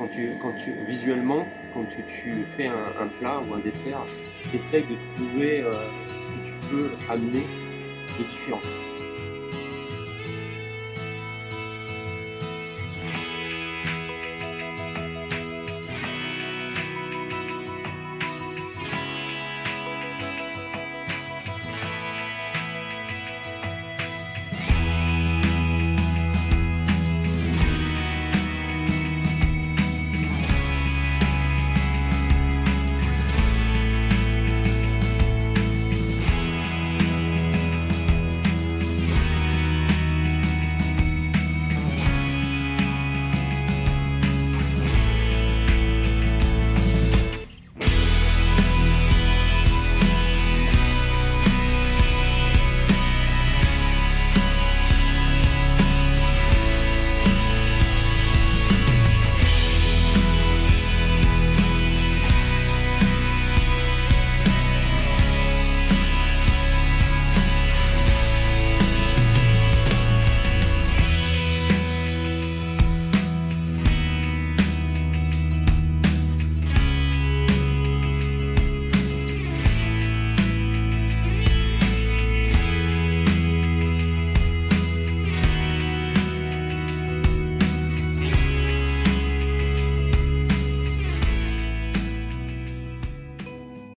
quand tu, quand tu, visuellement, quand tu, fais un, plat ou un dessert, tu de trouver euh, ce que tu peux amener de différent.